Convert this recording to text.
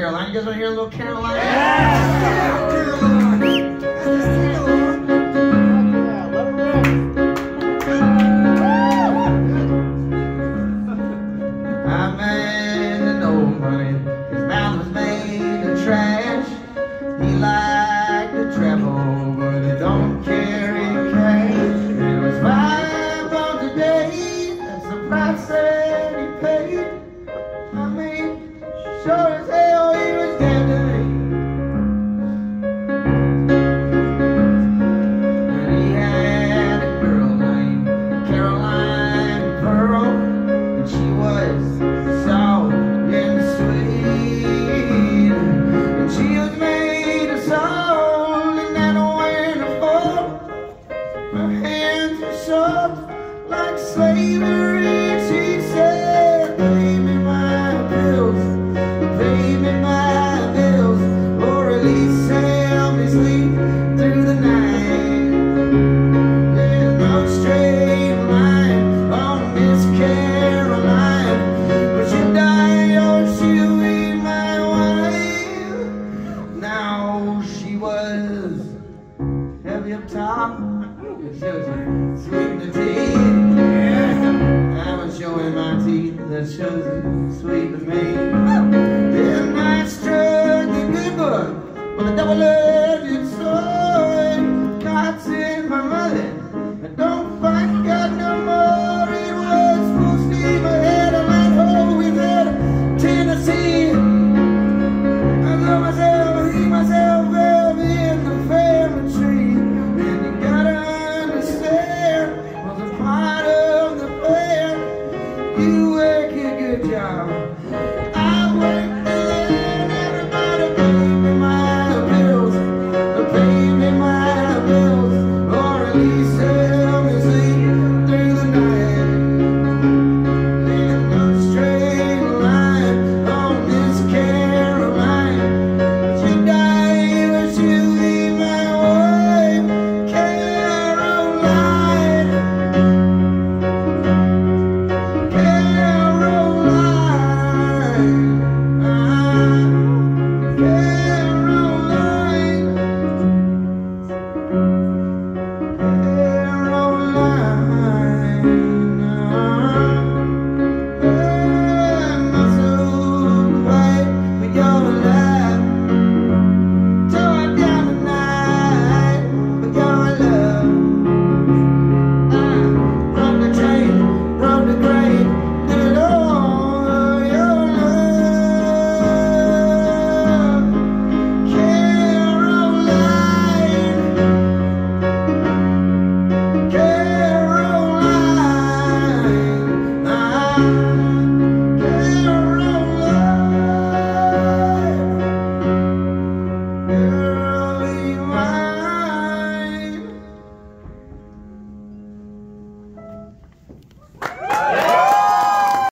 Caroline. You guys want to hear a little Caroline? I man no money. His mouth was made of trash. He liked to travel, but he don't carry cash. It was five bucks a day. That's the price that he paid. I mean, sure. She said, pay me my bills, pay me my bills, at least help me sleep through the night. There's no straight line on or oh, she be my wife? Now she was heavy up top. Sweet in the. chosen sweet to me. Then I stirred the river with a double-edged sword. God sent my mother, don't fight God no more. It was full steam ahead, and I know we met Tennessee. I love myself, I hate myself, in the family tree. And you gotta understand, was a part of the. You igreja.